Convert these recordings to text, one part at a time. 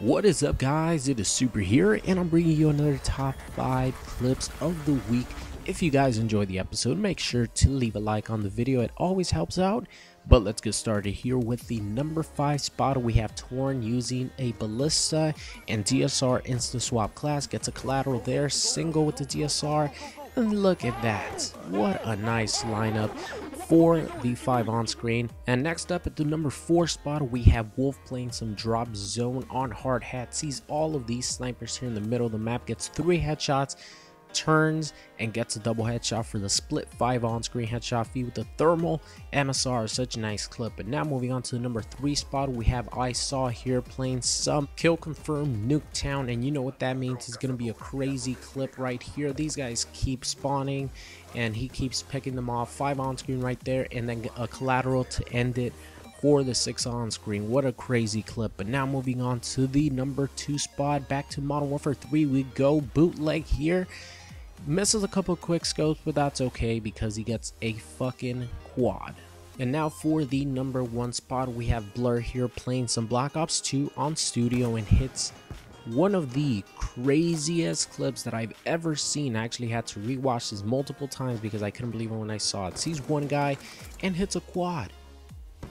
What is up guys, it is Super here and I'm bringing you another top 5 clips of the week. If you guys enjoyed the episode, make sure to leave a like on the video, it always helps out. But let's get started here with the number 5 spot. We have Torn using a Ballista and DSR Instant Swap class, gets a collateral there, single with the DSR. And look at that, what a nice lineup for the 5 on screen. And next up at the number 4 spot, we have Wolf playing some drop zone on hard hat. Sees all of these snipers here in the middle of the map, gets 3 headshots, turns and gets a double headshot for the split 5 on screen headshot feed with the thermal MSR. Such a nice clip. But now moving on to the number 3 spot, we have I Saw here playing some kill confirmed Nuketown. And you know what that means. It's going to be a crazy clip right here. These guys keep spawning and he keeps picking them off. 5 on screen right there and then a collateral to end it for the six on screen. What a crazy clip. But now moving on to the number two spot. Back to Modern Warfare 3 we go. Bootleg here. Misses a couple quick scopes, but that's okay because he gets a fucking quad. And now for the number one spot, we have Blur here playing some Black Ops 2 on studio and hits one of the craziest clips that I've ever seen. I actually had to rewatch this multiple times because I couldn't believe it when I saw it. Sees one guy and hits a quad.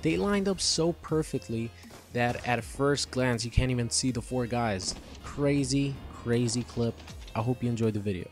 They lined up so perfectly that at first glance you can't even see the four guys. Crazy, crazy clip. I hope you enjoyed the video.